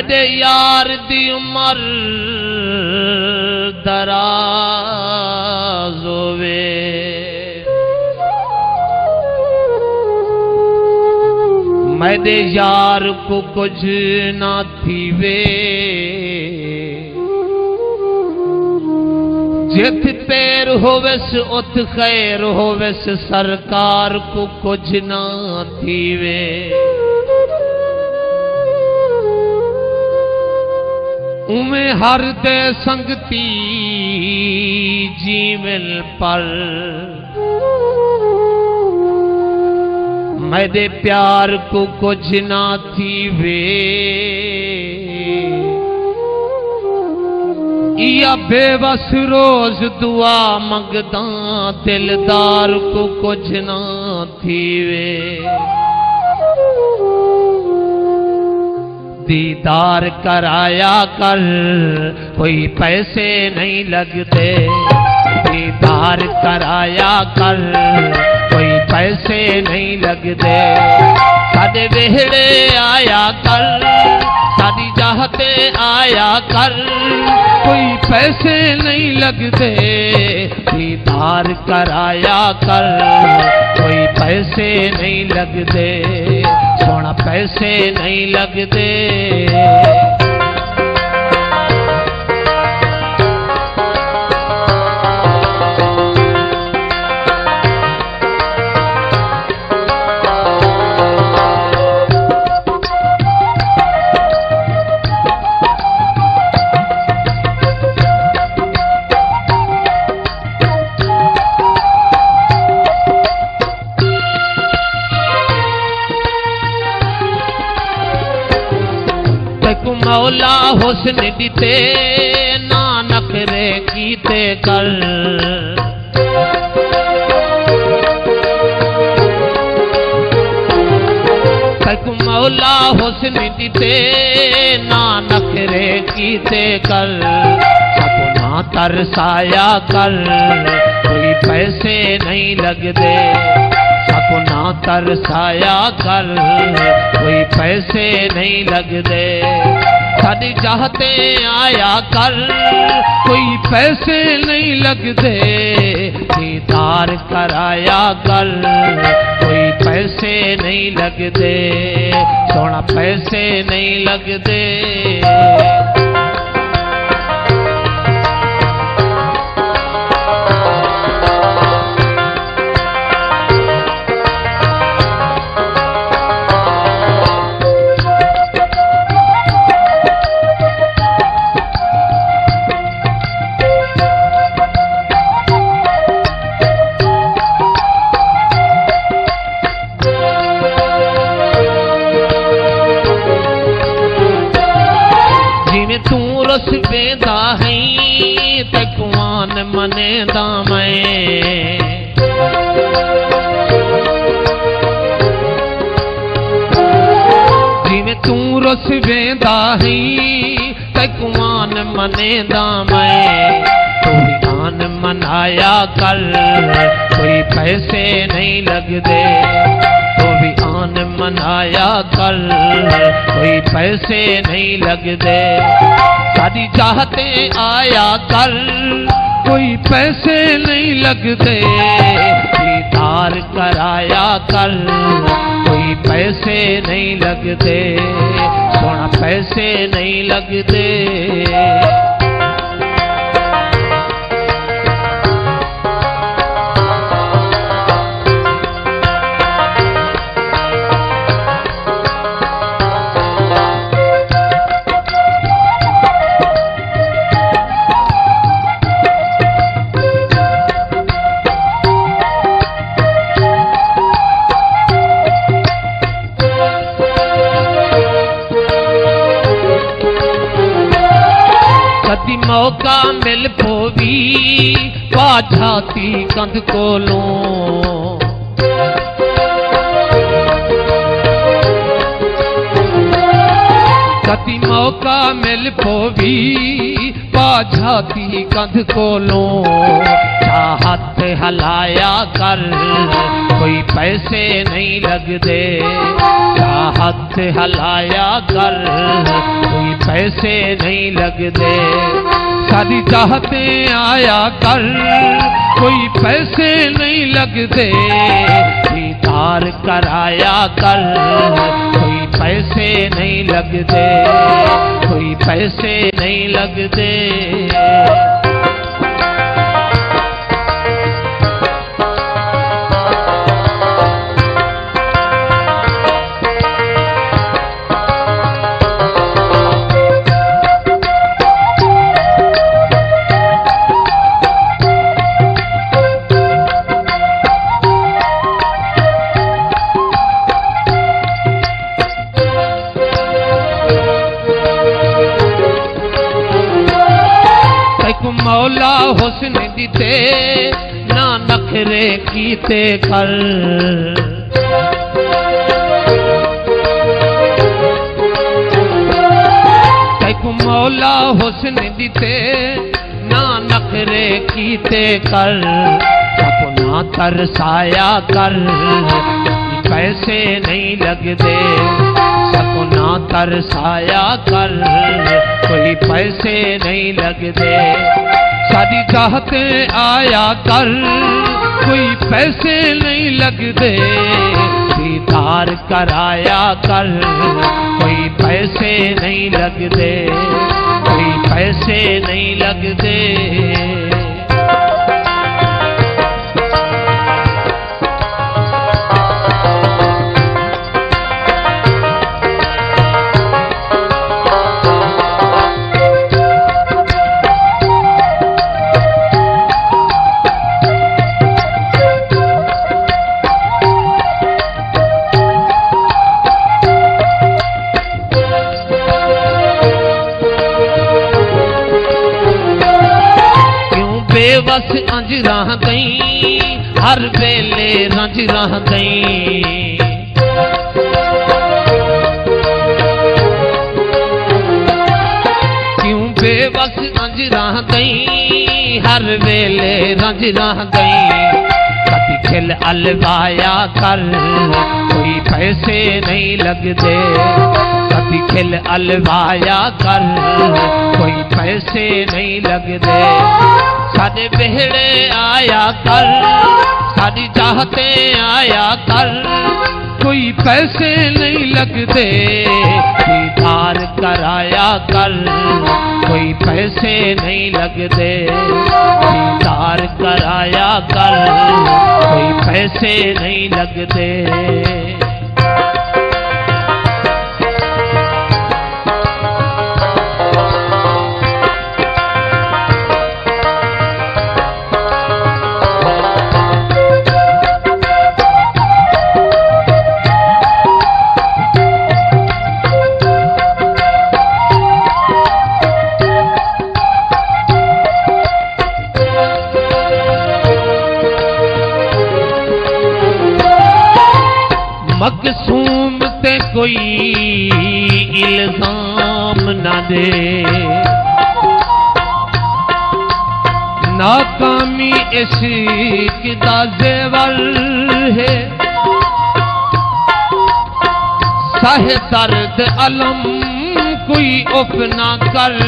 मेरे यार दी उमर दराज होवे। मेरे यार को कुछ ना थीवे। जित पैर होवेस, उत खैर होवेस, सरकार को कुछ ना थीवे। उमे हर दे संगती जीवन पर मेरे प्यार को कुछ ना थी वे। या बेबस रोज दुआ मंगदा, दिलदार को कुछ ना थी वे। दीदार कराया कर, कोई पैसे नहीं लगते। दीदार कराया कर, कोई पैसे नहीं लगते। कद बेहड़े आया कर, सादी चाहते आया कर, कोई पैसे नहीं लगते। दीदार कराया कर, कोई पैसे नहीं लगते। सोना पैसे नहीं लगते तक मौला हुस्न दिते, नानक रे कीते कर मौला हुस्न दिते, नानक रे कीते कर सपना तरसाया कर कोई पैसे नहीं लगते सपना तरसाया कर। कोई पैसे नहीं लगते। साड़ी चाहते आया कर। कोई पैसे नहीं लगते। दीदार कराया कर। कोई पैसे नहीं लगते। सोना पैसे नहीं लगते। में तूं रस पेंदा हई त कुआन मनेदा मैं जिमें तूं रस वेंदा हई त मने मनेदा मैं कोई दान मनाया कल, कोई पैसे नहीं लगते मनाया कर कोई पैसे नहीं लगते। सादी चाहते आया कर कोई पैसे नहीं लगते। दीदार कराया कर कोई पैसे नहीं लगते। सोना पैसे नहीं लगते। कदी मौका मिल पोवी पाछाती कंध कोलों। कति मौका मिल पोवी पाझाती कंध कोलों। चाहत हलाया कर। कोई पैसे नहीं लगते। चाहत हलाया कर। कोई पैसे नहीं लगते। सारी चाहते आया कर। कोई पैसे नहीं लगते। दीदार कराया कर। कोई पैसे नहीं लगते। कोई पैसे नहीं लगते। मौला हुस्न दिते ना नखरे कीते तैको मौला हुस्न दिते ना नखरे कीते कर अपना तरसाया कर पैसे नहीं लगते। सपना तरसाया कर। कोई पैसे नहीं लगते। सारी चाहते आया कर। कोई पैसे नहीं लगते। दीदार कराया कर। कोई पैसे नहीं लगते। कोई पैसे नहीं लगते। बेबस अंज रह गई, हर वेले रंज रह गई। क्यों बेबस अंज रह गई, हर वेले रंज रह गई। खिल अलवाया कर, कोई पैसे नहीं लगते। कति खिल अलवाया कर। कोई पैसे नहीं लगते। सारे बेहड़े आया कर। सारी चाहते आया कर। कोई पैसे नहीं लगते। दीदार कराया कर। कोई पैसे नहीं लगते। दीदार कराया कर। कोई पैसे नहीं लगते। कोई इल्ज़ाम न दे। नाकामी इश्क दा जेवर है। सह दर्द अलम कोई उप ना कर।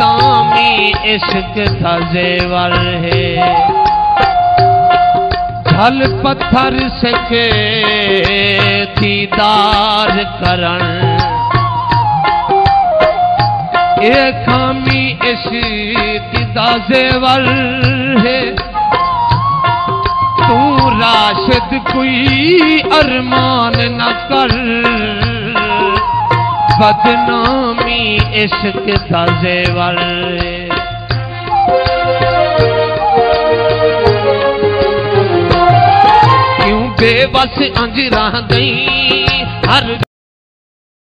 दामी इश्क दा जेवर है। छल पत्थर सके दीदार करण। ए खामी इश्क दा जेवर है। तू राशिद कोई अरमान न कर। बदनामी इश्क दा जेवर है। क्यों बेबस अंज रह गई हर